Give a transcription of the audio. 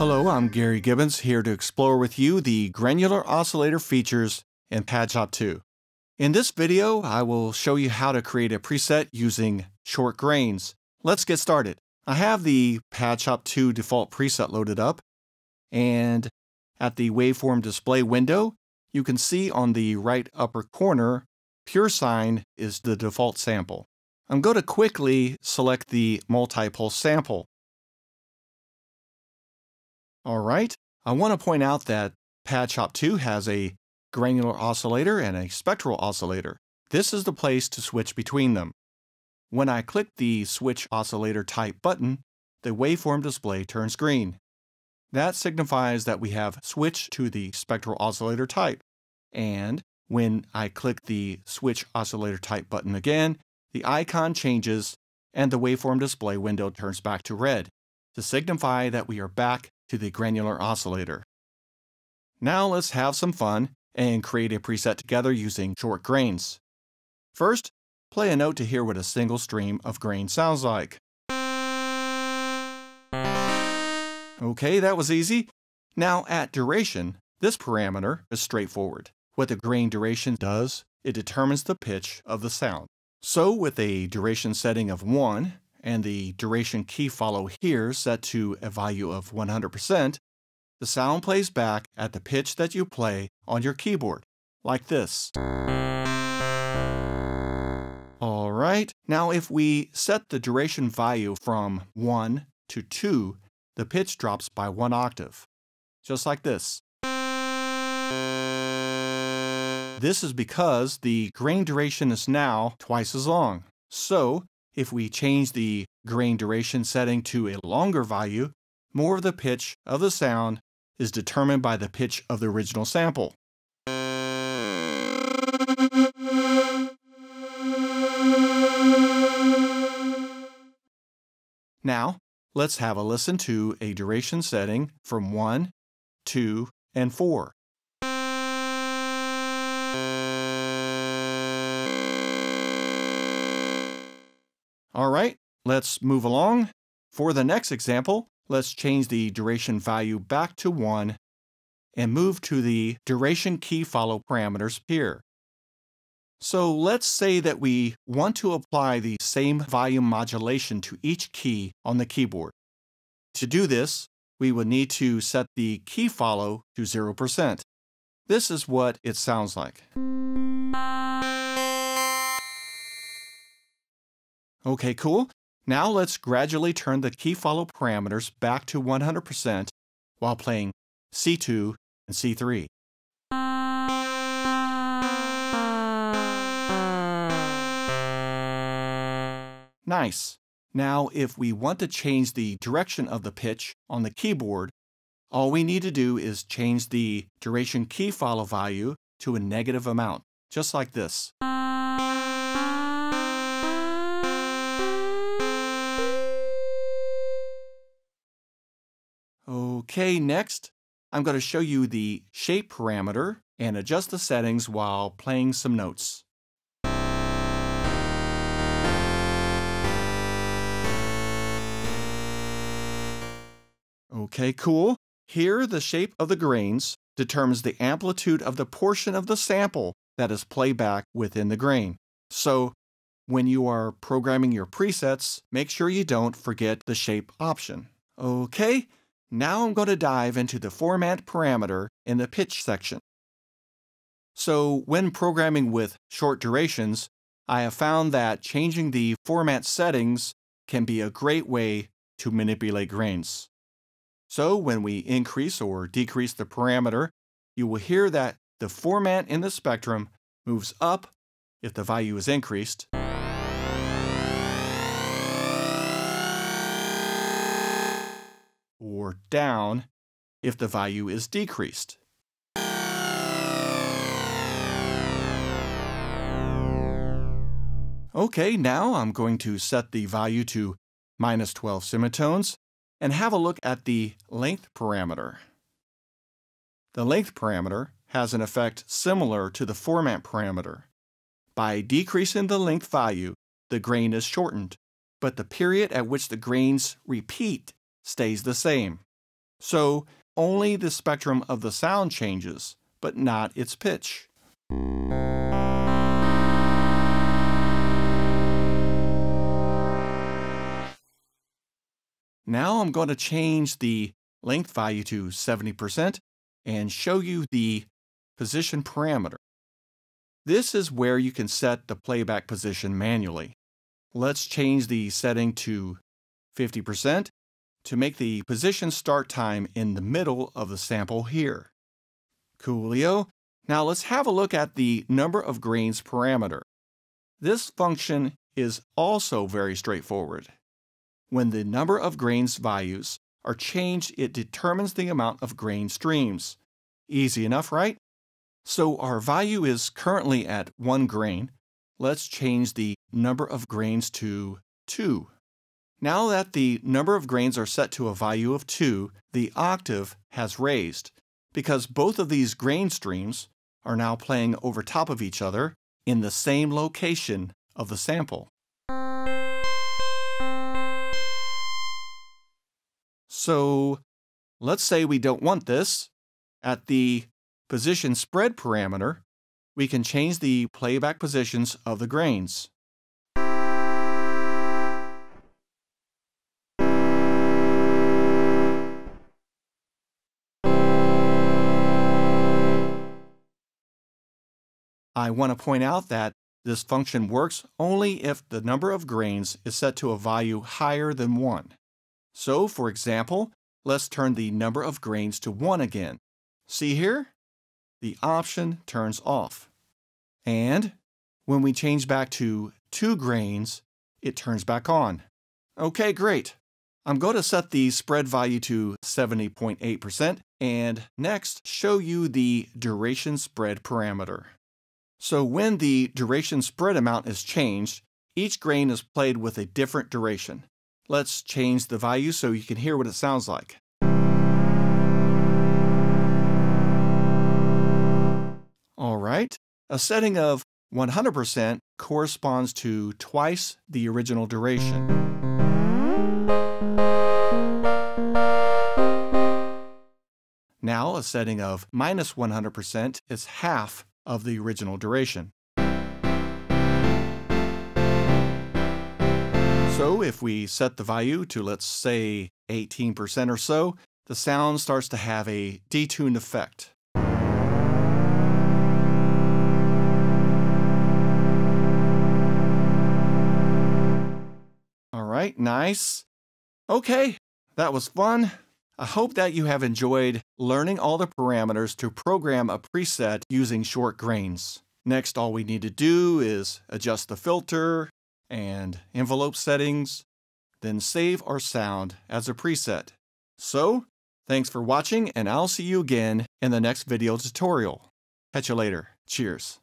Hello, I'm Gary Gibbons here to explore with you the granular oscillator features in PadShop 2. In this video, I will show you how to create a preset using short grains. Let's get started. I have the PadShop 2 default preset loaded up, and at the waveform display window, you can see on the right upper corner, pure sine is the default sample. I'm going to quickly select the multi-pulse sample. All right, I want to point out that PadShop 2 has a granular oscillator and a spectral oscillator. This is the place to switch between them. When I click the Switch Oscillator Type button, the waveform display turns green. That signifies that we have switched to the spectral oscillator type. And when I click the Switch Oscillator Type button again, the icon changes and the waveform display window turns back to red to signify that we are back to the granular oscillator. Now let's have some fun and create a preset together using short grains. First, play a note to hear what a single stream of grain sounds like. Okay, that was easy. Now at duration, this parameter is straightforward. What the grain duration does, it determines the pitch of the sound. So with a duration setting of 1 and the duration key follow here set to a value of 100%, the sound plays back at the pitch that you play on your keyboard, like this. Alright, now if we set the duration value from 1 to 2, the pitch drops by one octave, just like this. This is because the grain duration is now twice as long. So, if we change the grain duration setting to a longer value, more of the pitch of the sound is determined by the pitch of the original sample. Now, let's have a listen to a duration setting from 1, 2, and 4. All right, let's move along. For the next example, let's change the duration value back to 1 and move to the duration key follow parameters here. So let's say that we want to apply the same volume modulation to each key on the keyboard. To do this, we would need to set the key follow to 0%. This is what it sounds like. Okay, cool. Now let's gradually turn the key follow parameters back to 100% while playing C2 and C3. Nice. Now, if we want to change the direction of the pitch on the keyboard, all we need to do is change the duration key follow value to a negative amount, just like this. Okay, next, I'm going to show you the shape parameter and adjust the settings while playing some notes. Okay, cool. Here, the shape of the grains determines the amplitude of the portion of the sample that is playback within the grain. So, when you are programming your presets, make sure you don't forget the shape option. Okay, now I'm going to dive into the format parameter in the pitch section. So when programming with short durations, I have found that changing the format settings can be a great way to manipulate grains. So when we increase or decrease the parameter, you will hear that the format in the spectrum moves up if the value is increased, or down if the value is decreased. Okay, now I'm going to set the value to minus 12 semitones and have a look at the length parameter. The length parameter has an effect similar to the format parameter. By decreasing the length value, the grain is shortened, but the period at which the grains repeat stays the same. So only the spectrum of the sound changes, but not its pitch. Now I'm going to change the length value to 70% and show you the position parameter. This is where you can set the playback position manually. Let's change the setting to 50% to make the position start time in the middle of the sample here. Coolio. Now let's have a look at the number of grains parameter. This function is also very straightforward. When the number of grains values are changed, it determines the amount of grain streams. Easy enough, right? So our value is currently at 1 grain. Let's change the number of grains to 2. Now that the number of grains are set to a value of 2, the octave has raised, because both of these grain streams are now playing over top of each other in the same location of the sample. So let's say we don't want this. At the position spread parameter, we can change the playback positions of the grains. I want to point out that this function works only if the number of grains is set to a value higher than 1. So, for example, let's turn the number of grains to 1 again. See here? The option turns off. And when we change back to 2 grains, it turns back on. Okay, great. I'm going to set the spread value to 70.8% and next show you the duration spread parameter. So when the duration spread amount is changed, each grain is played with a different duration. Let's change the value so you can hear what it sounds like. All right, a setting of 100% corresponds to twice the original duration. Now, a setting of minus 100% is half of the original duration. So if we set the value to, let's say, 18% or so, the sound starts to have a detuned effect. All right, nice. Okay, that was fun. I hope that you have enjoyed learning all the parameters to program a preset using short grains. Next, all we need to do is adjust the filter, and envelope settings, then save our sound as a preset. So, thanks for watching and I'll see you again in the next video tutorial. Catch you later. Cheers.